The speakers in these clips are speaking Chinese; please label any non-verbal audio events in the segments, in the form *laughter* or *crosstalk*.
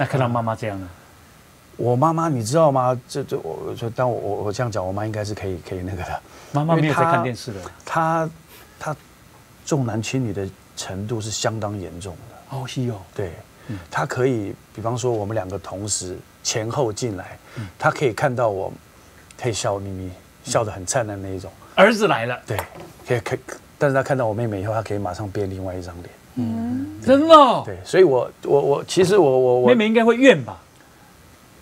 那看到妈妈这样呢？我妈妈你知道吗？这这我就，当我我我这样讲，我妈应该是可以可以那个的。妈妈没有在看电视的。她她重男轻女的程度是相当严重的。哦，是哦。对，她可以，比方说我们两个同时前后进来，她可以看到我，可以笑眯眯，笑得很灿烂那一种。儿子来了，对，可以可以，但是她看到我妹妹以后，她可以马上变另外一张脸。真的哦。对，所以我我我其实我我我妹妹应该会怨吧？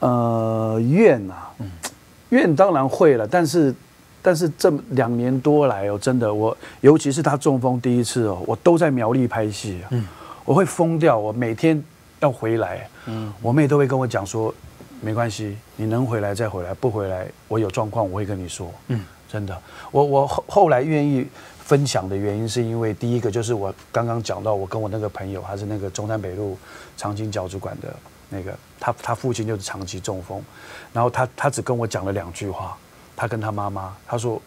呃，怨啊，怨当然会了，但是，但是这两年多来哦，真的我，尤其是她中风第一次哦，我都在苗栗拍戏啊，我会疯掉，我每天要回来，嗯。我妹都会跟我讲说，没关系，你能回来再回来，不回来我有状况我会跟你说，嗯，真的，我我后后来愿意分享的原因是因为第一个就是我刚刚讲到，我跟我那个朋友，他是那个中山北路长青教主管的那个，他他父亲就是长期中风，然后他他只跟我讲了两句话，他跟他妈妈，他说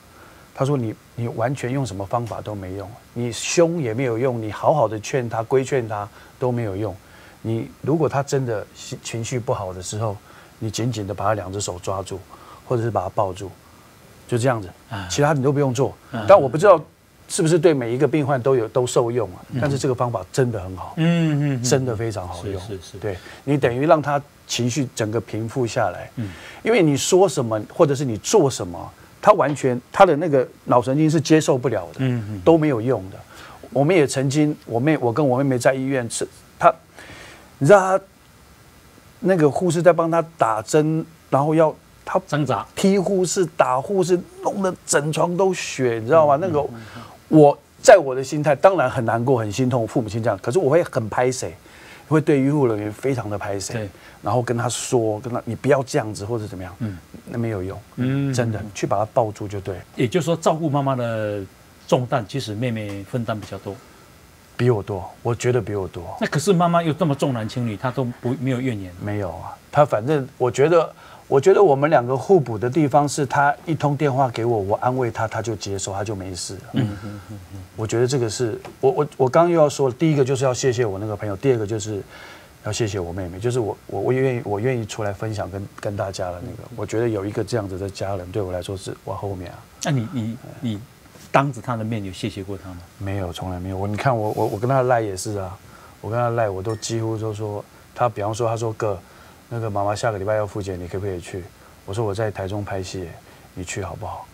他说你你完全用什么方法都没用，你凶也没有用，你好好的劝他规劝他都没有用，你如果他真的情情绪不好的时候，你紧紧的把他两只手抓住，或者是把他抱住，就这样子，其他你都不用做。但我不知道是不是对每一个病患都有都受用啊，但是这个方法真的很好。嗯嗯真的非常好用。是是是对你等于让他情绪整个平复下来。嗯，因为你说什么或者是你做什么，他完全他的那个脑神经是接受不了的，嗯嗯都没有用的。我们也曾经，我妹我跟我妹妹在医院吃，她，你知道她那个护士在帮她打针，然后要他挣扎。踢护士、打护士，弄得整床都血，你知道吗？嗯那个我在我的心态当然很难过、很心痛，父母亲这样，可是我会很拍谁，会对医护人员非常的拍谁，然后跟他说，跟他你不要这样子或者怎么样，嗯，那没有用，嗯嗯，真的，去把他抱住就对，也就是说，照顾妈妈的重担，其实妹妹分担比较多。比我多，我觉得比我多，那可是妈妈又这么重男轻女，她都不没有怨言。没有啊，她反正我觉得。我觉得我们两个互补的地方是他一通电话给我，我安慰他，他就接受，他就没事了。嗯嗯嗯我觉得这个是我我我刚刚又要说，第一个就是要谢谢我那个朋友，第二个就是要谢谢我妹妹，就是我我我愿意我愿意出来分享跟跟大家的那个，我觉得有一个这样子的家人对我来说是我后面啊，那你你你当着他的面有谢谢过他吗？没有从来没有。我你看我我我跟他赖也是啊，我跟他赖我都几乎都说他，比方说他说哥，那个妈妈下个礼拜要复检，你可不可以去？我说我在台中拍戏，你去好不好？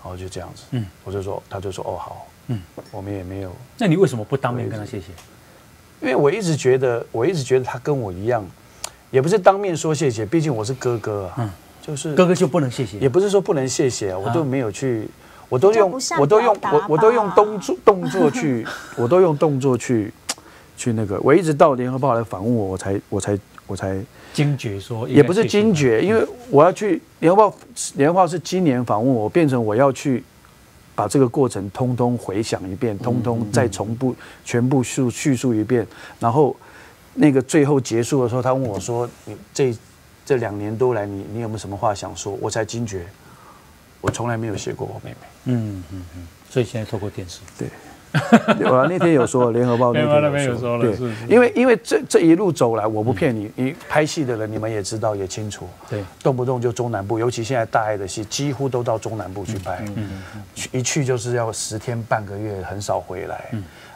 然后就这样子，嗯嗯，我就说他就说哦好，嗯嗯，我们也没有，那你为什么不当面跟他谢谢？因为我一直觉得我一直觉得他跟我一样，也不是当面说谢谢，毕竟我是哥哥啊，嗯就是哥哥就不能谢谢？也不是说不能谢谢啊，我都没有去，我都用我都用我我都用吧动作动作去，我都用动作去 *laughs* 去那个。我一直到联合报来访问我，我才我才我才惊觉说也不是惊觉，因为我要去联合报，联合报是今年访问我，变成我要去把这个过程通通回想一遍，通通再重复全部述叙述一遍，然后那个最后结束的时候，他问我说：“你这这两年多来，你你有没有什么话想说？”我才惊觉，我从来没有写过我妹妹。嗯嗯嗯，所以现在透过电视，对，*laughs* 我那天有说，联合报那天有说了对。是是，因为因为这这一路走来，我不骗你，你拍戏的人你们也知道也清楚，对，动不动就中南部，尤其现在大爱的戏几乎都到中南部去拍，去一去就是要十天半个月，很少回来。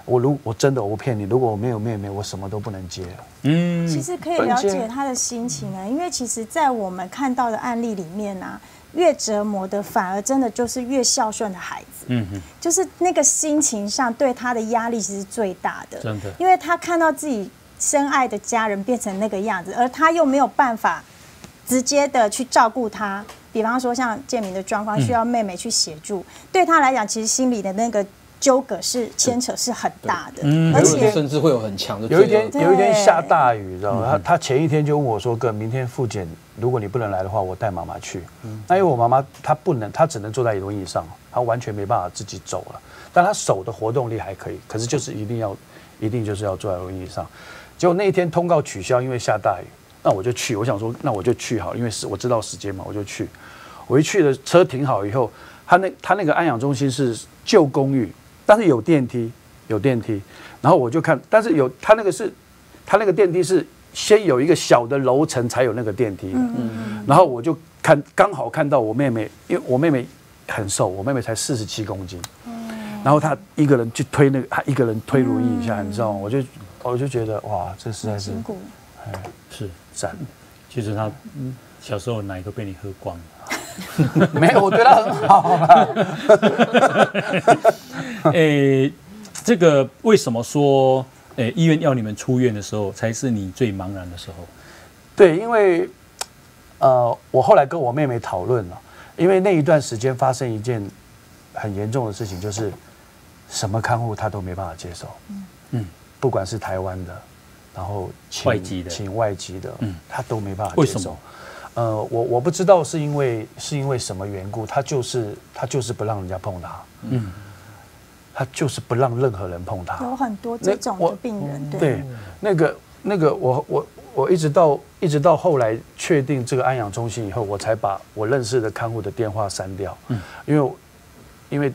我如我真的我不骗你，如果我没有妹妹，我什么都不能接。嗯。其实可以了解他的心情啊，因为其实，在我们看到的案例里面啊，越折磨的反而真的就是越孝顺的孩子，嗯哼，就是那个心情上对他的压力其实是最大的，真的。因为他看到自己深爱的家人变成那个样子，而他又没有办法直接的去照顾他，比方说像建明的状况，需要妹妹去协助，对他来讲，其实心里的那个纠葛是牵扯是很大的，嗯。而且甚至会有很强的有一天有一天下大雨，知道嗯吗？他他前一天就问我说：“哥，明天复检，如果你不能来的话，我带妈妈去。”嗯那因为我妈妈她不能，她只能坐在轮椅上，她完全没办法自己走了。但她手的活动力还可以，可是就是一定要，一定就是要坐在轮椅上。结果那一天通告取消，因为下大雨，那我就去。我想说，那我就去好了，因为是我知道时间嘛，我就去。我一去的，车停好以后，他那他那个安养中心是旧公寓，但是有电梯，有电梯。然后我就看，但是有他那个是，他那个电梯是先有一个小的楼层才有那个电梯的，然后我就看刚好看到我妹妹，因为我妹妹很瘦，我妹妹才四十七公斤，然后她一个人去推那个，她一个人推轮椅一下，你知道吗？我就我就觉得哇，这实在是辛苦。是，赞。其实她小时候奶都被你喝光了。*laughs* 没有，我对她很好啦。诶，*laughs* 这个为什么说，诶，医院要你们出院的时候，才是你最茫然的时候？对，因为呃，我后来跟我妹妹讨论了，因为那一段时间发生一件很严重的事情，就是什么看护她都没办法接受，嗯，不管是台湾的，然后请外籍的请外籍的，嗯她都没办法接受为什么。呃，我我不知道是因为是因为什么缘故，他就是他就是不让人家碰她，嗯，她就是不让任何人碰他。有很多这种的病人，对，对，那个那个我我我一直到一直到后来确定这个安养中心以后，我才把我认识的看护的电话删掉。嗯，因为因为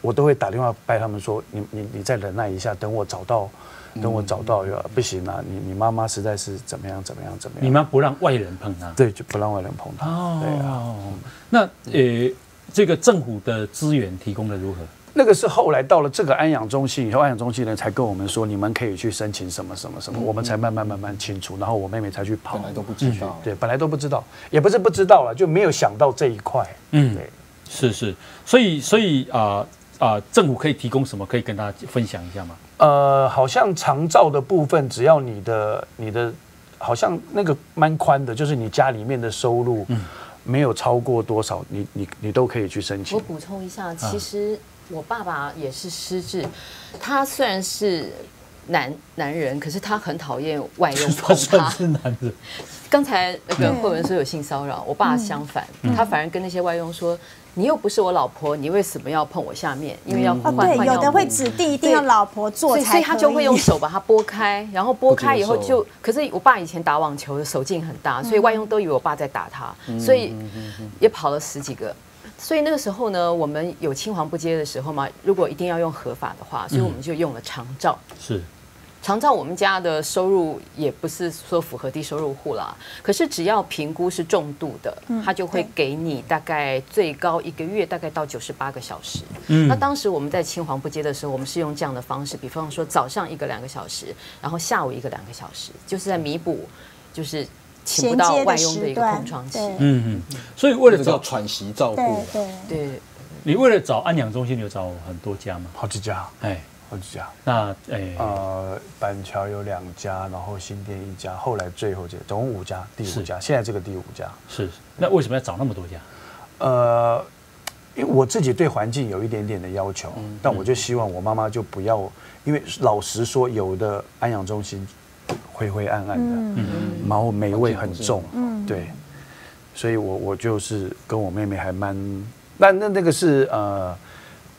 我都会打电话拜他们说，你你你再忍耐一下，等我找到。等我找到，不行啊！你你妈妈实在是怎么样怎么样怎么样？你妈不让外人碰她。对，就不让外人碰她。哦，对啊，那呃，这个政府的资源提供的如何？那个是后来到了这个安养中心以后，安养中心的人才跟我们说，你们可以去申请什么什么什么，我们才慢慢慢慢清楚。然后我妹妹才去跑，本来都不知道。对，本来都不知道，也不是不知道了，就没有想到这一块。嗯，对，是是，所以所以啊啊，政府可以提供什么？可以跟大家分享一下吗？呃，好像长照的部分，只要你的你的，好像那个蛮宽的，就是你家里面的收入，没有超过多少，你你你都可以去申请我。补充一下，其实我爸爸也是失智，他虽然是男男人，可是他很讨厌外佣碰 *laughs* 他。是男人，刚才那个慧文说有性骚扰，我爸相反，他反而跟那些外佣说：“你又不是我老婆，你为什么要碰我下面？因为要哦换对，换药物有的会指定一定要老婆做所以，才所以他就会用手把它拨开，然后拨开以后就，*laughs* 可是我爸以前打网球的手劲很大，所以外佣都以为我爸在打他，所以也跑了十几个。所以那个时候呢，我们有青黄不接的时候嘛，如果一定要用合法的话，所以我们就用了长照。是长照我们家的收入也不是说符合低收入户啦，可是只要评估是重度的，他就会给你大概最高一个月大概到九十八个小时。嗯那当时我们在青黄不接的时候，我们是用这样的方式，比方说早上一个两个小时，然后下午一个两个小时，就是在弥补，就是请不到衔接的外佣的一个时段空窗期。嗯嗯，所以为了找喘息照对顾。对，对，你为了找安养中心，你有找很多家吗？好几家，哎，好几家。那哎，呃，板桥有两家，然后新店一家，后来最后这总共五家，第五家，现在这个第五家。是那为什么要找那么多家？呃，因为我自己对环境有一点点的要求，但我就希望我妈妈就不要，因为老实说，有的安养中心灰灰暗暗的，然后霉味很重，对，所以我我就是跟我妹妹还蛮，那那那个是呃。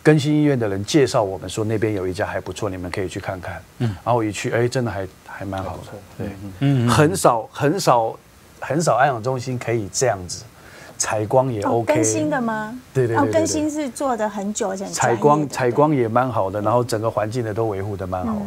更新医院的人介绍我们说那边有一家还不错，你们可以去看看。嗯，然后我一去，哎，真的还还蛮好的。对，嗯很少很少很少安养中心可以这样子，采光也哦，OK，更新的吗？对对对对对哦更新是做的很久，采光采光也蛮好的，然后整个环境的都维护的蛮好的。